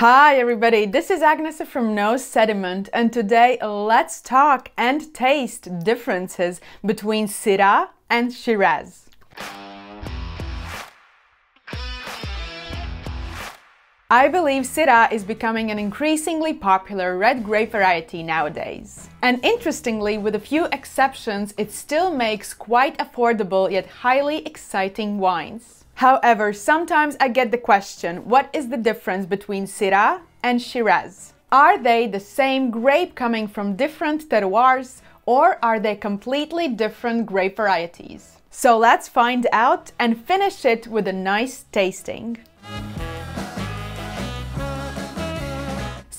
Hi everybody, this is Agnes from No Sediment and today let's talk and taste differences between Syrah and Shiraz. I believe Syrah is becoming an increasingly popular red grape variety nowadays. And interestingly, with a few exceptions, it still makes quite affordable yet highly exciting wines. However, sometimes I get the question, what is the difference between Syrah and Shiraz? Are they the same grape coming from different terroirs or are they completely different grape varieties? So let's find out and finish it with a nice tasting.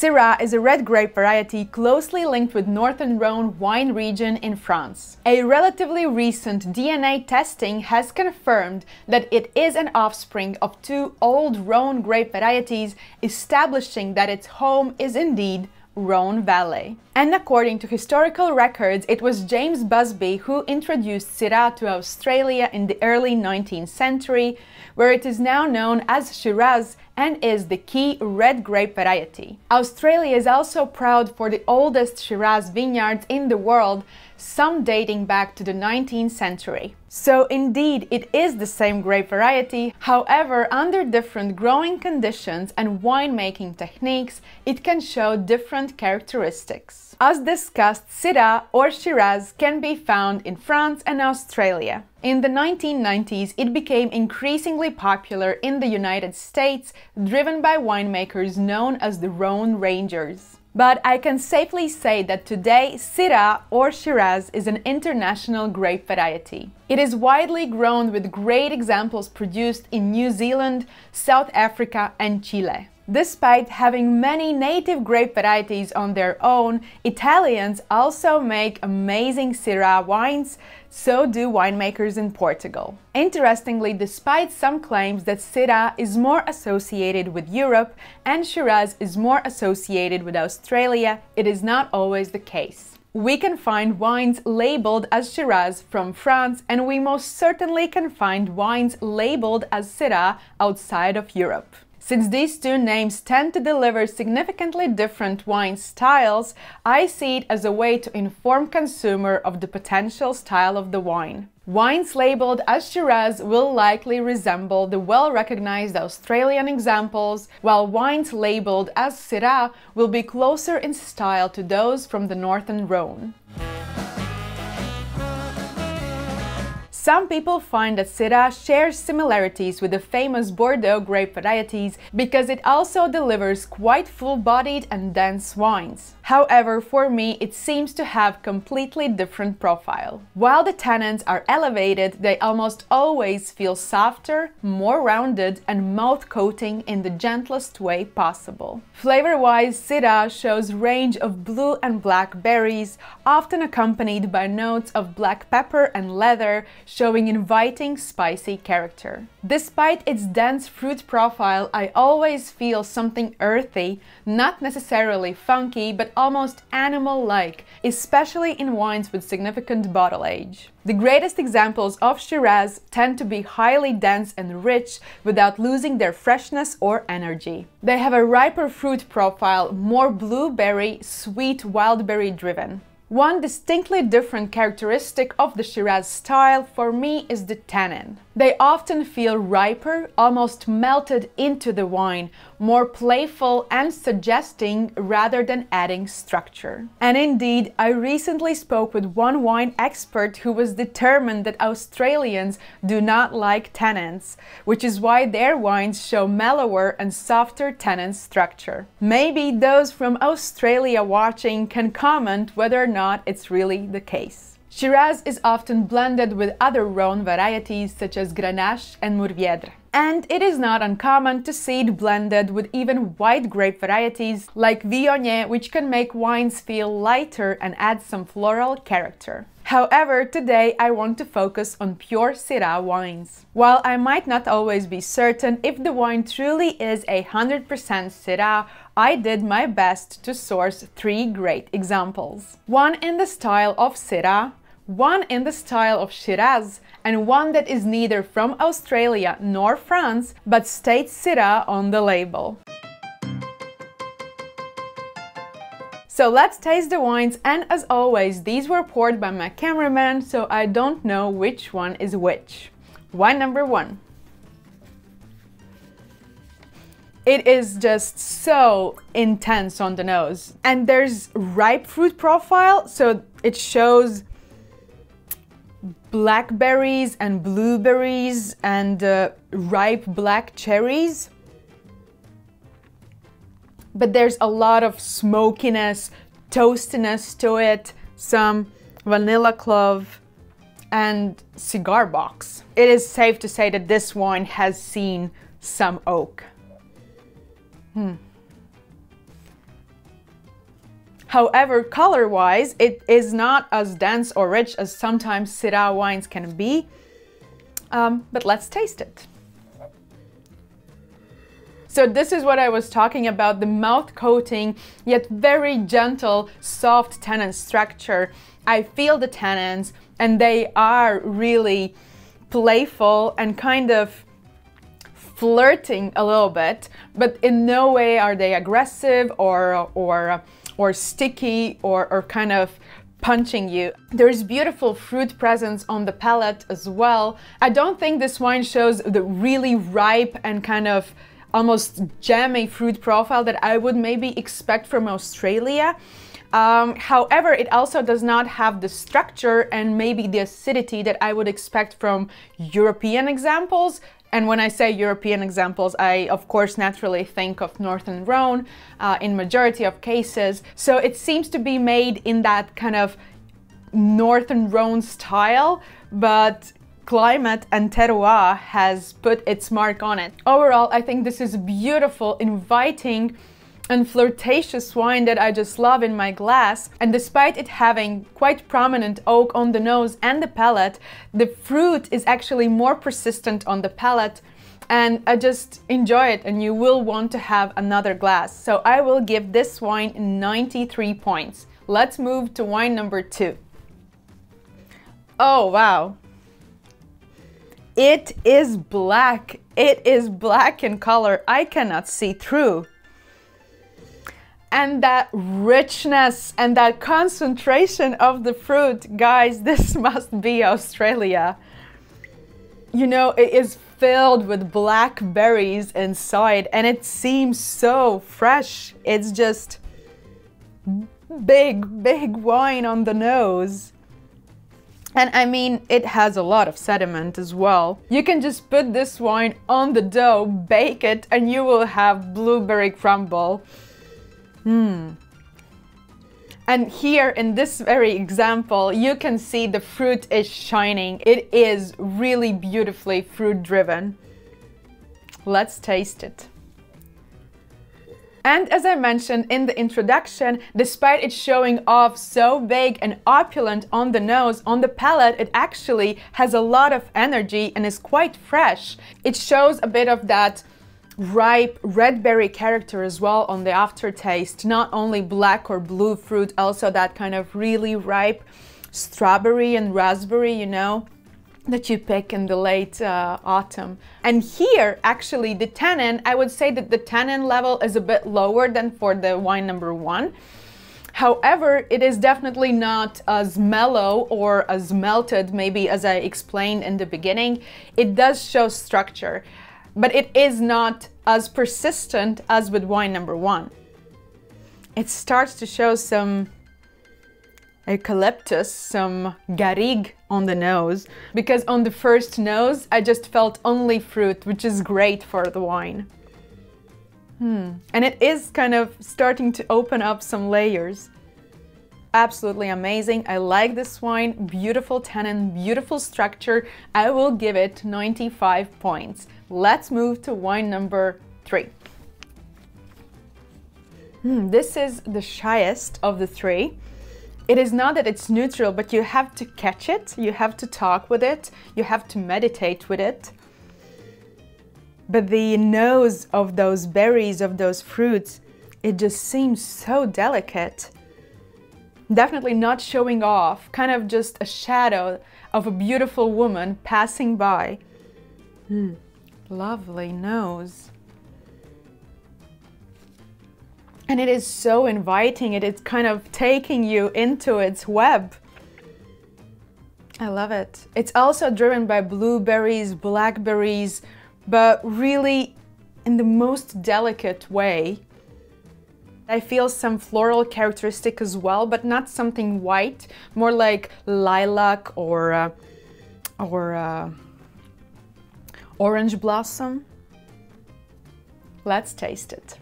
Syrah is a red grape variety closely linked with Northern Rhone wine region in France. A relatively recent DNA testing has confirmed that it is an offspring of two old Rhone grape varieties, establishing that its home is indeed Rhone Valley. And according to historical records, it was James Busby who introduced Syrah to Australia in the early 19th century, where it is now known as Shiraz and is the key red grape variety. Australia is also proud for the oldest Shiraz vineyards in the world, some dating back to the 19th century. So indeed, it is the same grape variety, however, under different growing conditions and winemaking techniques, it can show different characteristics. As discussed, Syrah or Shiraz can be found in France and Australia. In the 1990s, it became increasingly popular in the United States, driven by winemakers known as the Rhone Rangers. But I can safely say that today Syrah or Shiraz is an international grape variety. It is widely grown with great examples produced in New Zealand, South Africa and Chile. Despite having many native grape varieties on their own, Italians also make amazing Syrah wines, so do winemakers in Portugal. Interestingly, despite some claims that Syrah is more associated with Europe and Shiraz is more associated with Australia, it is not always the case. We can find wines labeled as Shiraz from France, and we most certainly can find wines labeled as Syrah outside of Europe. Since these two names tend to deliver significantly different wine styles, I see it as a way to inform consumer of the potential style of the wine. Wines labeled as Shiraz will likely resemble the well-recognized Australian examples, while wines labeled as Syrah will be closer in style to those from the Northern Rhone. Some people find that Syrah shares similarities with the famous Bordeaux grape varieties because it also delivers quite full-bodied and dense wines. However, for me, it seems to have completely different profile. While the tannins are elevated, they almost always feel softer, more rounded and mouth-coating in the gentlest way possible. Flavor-wise, Syrah shows range of blue and black berries, often accompanied by notes of black pepper and leather, showing inviting spicy character. Despite its dense fruit profile, I always feel something earthy, not necessarily funky, but almost animal-like, especially in wines with significant bottle age. The greatest examples of Shiraz tend to be highly dense and rich without losing their freshness or energy. They have a riper fruit profile, more blueberry, sweet wildberry driven. One distinctly different characteristic of the Shiraz style for me is the tannin. They often feel riper, almost melted into the wine, more playful and suggesting rather than adding structure. And indeed, I recently spoke with one wine expert who was determined that Australians do not like tannins, which is why their wines show mellower and softer tannin structure. Maybe those from Australia watching can comment whether or not it's really the case. Shiraz is often blended with other Rhone varieties such as Grenache and Mourvèdre. And it is not uncommon to see it blended with even white grape varieties like Viognier, which can make wines feel lighter and add some floral character. However, today I want to focus on pure Syrah wines. While I might not always be certain if the wine truly is a 100% Syrah, I did my best to source three great examples. One in the style of Syrah, one in the style of Shiraz, and one that is neither from Australia nor France, but states Syrah on the label. So let's taste the wines and as always, these were poured by my cameraman, so I don't know which one is which. Wine number one. It is just so intense on the nose. And there's ripe fruit profile, so it shows blackberries and blueberries and uh, ripe black cherries. But there's a lot of smokiness, toastiness to it, some vanilla clove and cigar box. It is safe to say that this wine has seen some oak. Hmm. However, color-wise, it is not as dense or rich as sometimes Syrah wines can be. Um, but let's taste it. So this is what I was talking about, the mouth coating, yet very gentle, soft tannin structure. I feel the tannins and they are really playful and kind of flirting a little bit, but in no way are they aggressive or, or or sticky or, or kind of punching you. There's beautiful fruit presence on the palate as well. I don't think this wine shows the really ripe and kind of almost jammy fruit profile that I would maybe expect from Australia. Um, however, it also does not have the structure and maybe the acidity that I would expect from European examples. And when I say European examples, I of course naturally think of Northern Rhone uh, in majority of cases. So it seems to be made in that kind of Northern Rhone style, but climate and terroir has put its mark on it. Overall, I think this is beautiful, inviting, and flirtatious wine that I just love in my glass. And despite it having quite prominent oak on the nose and the palate, the fruit is actually more persistent on the palate and I just enjoy it and you will want to have another glass. So I will give this wine 93 points. Let's move to wine number two. Oh, wow. It is black. It is black in color. I cannot see through and that richness and that concentration of the fruit, guys, this must be Australia. You know, it is filled with blackberries inside and it seems so fresh. It's just big, big wine on the nose. And I mean, it has a lot of sediment as well. You can just put this wine on the dough, bake it, and you will have blueberry crumble. Hmm. And here in this very example, you can see the fruit is shining. It is really beautifully fruit driven. Let's taste it. And as I mentioned in the introduction, despite it showing off so big and opulent on the nose, on the palate, it actually has a lot of energy and is quite fresh. It shows a bit of that ripe red berry character as well on the aftertaste. Not only black or blue fruit, also that kind of really ripe strawberry and raspberry, you know, that you pick in the late uh, autumn. And here, actually, the tannin, I would say that the tannin level is a bit lower than for the wine number one. However, it is definitely not as mellow or as melted, maybe as I explained in the beginning. It does show structure but it is not as persistent as with wine number one. It starts to show some eucalyptus, some garrigue on the nose, because on the first nose I just felt only fruit, which is great for the wine. Hmm. And it is kind of starting to open up some layers. Absolutely amazing. I like this wine. Beautiful tannin, beautiful structure. I will give it 95 points. Let's move to wine number three. Hmm, this is the shyest of the three. It is not that it's neutral, but you have to catch it, you have to talk with it, you have to meditate with it. But the nose of those berries, of those fruits, it just seems so delicate. Definitely not showing off, kind of just a shadow of a beautiful woman passing by. Hmm. Lovely nose. And it is so inviting. It is kind of taking you into its web. I love it. It's also driven by blueberries, blackberries, but really in the most delicate way. I feel some floral characteristic as well, but not something white, more like lilac or uh, or uh, orange blossom. Let's taste it.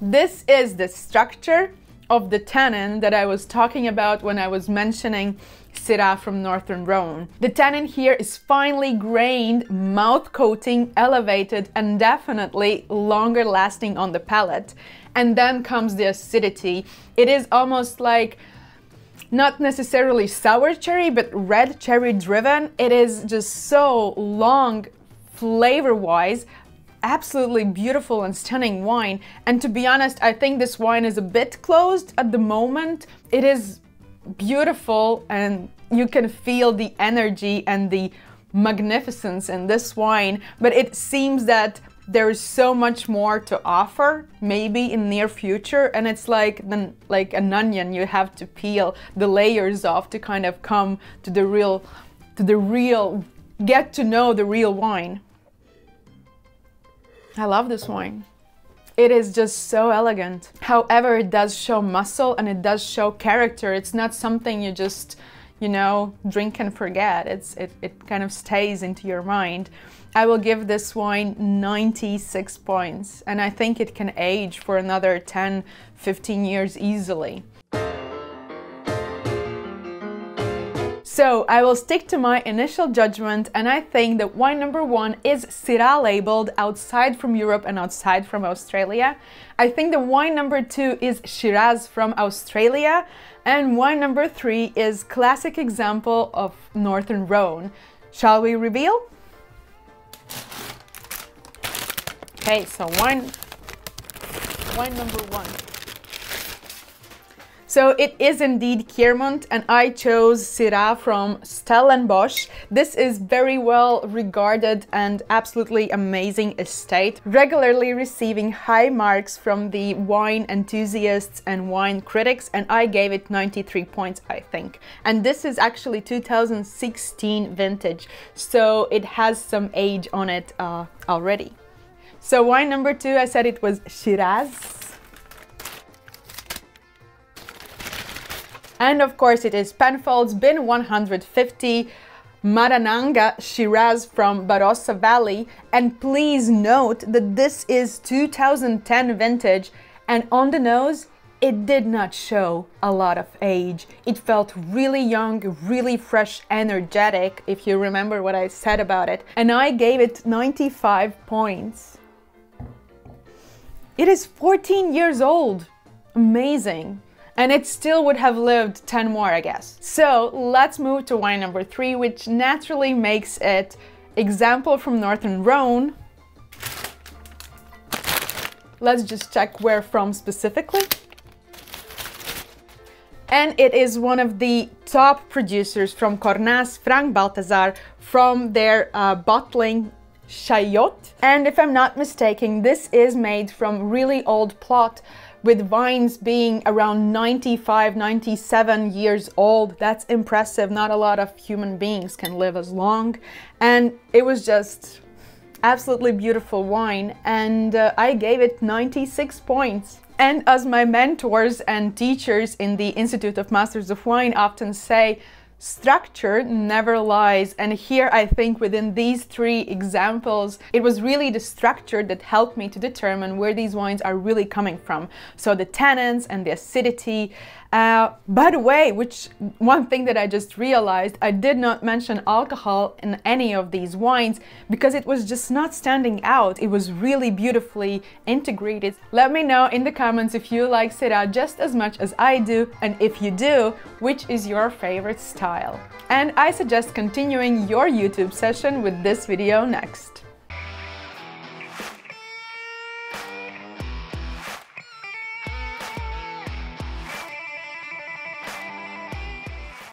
This is the structure of the tannin that I was talking about when I was mentioning Syrah from Northern Rhone. The tannin here is finely grained, mouth coating, elevated, and definitely longer lasting on the palate. And then comes the acidity. It is almost like not necessarily sour cherry, but red cherry driven. It is just so long flavor wise absolutely beautiful and stunning wine. And to be honest, I think this wine is a bit closed at the moment. It is beautiful and you can feel the energy and the magnificence in this wine, but it seems that there's so much more to offer maybe in near future and it's like then like an onion you have to peel the layers off to kind of come to the real to the real get to know the real wine I love this wine. It is just so elegant. However, it does show muscle and it does show character. It's not something you just, you know, drink and forget. It's it, it kind of stays into your mind. I will give this wine 96 points and I think it can age for another 10, 15 years easily. So I will stick to my initial judgment and I think that wine number one is Syrah labeled outside from Europe and outside from Australia. I think the wine number two is Shiraz from Australia and wine number three is classic example of Northern Rhone. Shall we reveal? Okay, so wine, wine number one. So it is indeed Keermont and I chose Syrah from Stellenbosch. This is very well regarded and absolutely amazing estate, regularly receiving high marks from the wine enthusiasts and wine critics and I gave it 93 points I think. And this is actually 2016 vintage, so it has some age on it uh, already. So wine number two, I said it was Shiraz. And of course it is Penfolds Bin 150 Marananga Shiraz from Barossa Valley. And please note that this is 2010 vintage and on the nose, it did not show a lot of age. It felt really young, really fresh, energetic, if you remember what I said about it. And I gave it 95 points. It is 14 years old. Amazing and it still would have lived 10 more, I guess. So let's move to wine number three, which naturally makes it example from Northern Rhone. Let's just check where from specifically. And it is one of the top producers from Cornas, Franck Balthazar, from their uh, bottling Chaillot. And if I'm not mistaken, this is made from really old plot with vines being around 95, 97 years old. That's impressive. Not a lot of human beings can live as long. And it was just absolutely beautiful wine. And uh, I gave it 96 points. And as my mentors and teachers in the Institute of Masters of Wine often say, structure never lies. And here I think within these three examples, it was really the structure that helped me to determine where these wines are really coming from. So the tannins and the acidity uh, by the way, which one thing that I just realized, I did not mention alcohol in any of these wines because it was just not standing out. It was really beautifully integrated. Let me know in the comments if you like Syrah just as much as I do, and if you do, which is your favorite style. And I suggest continuing your YouTube session with this video next.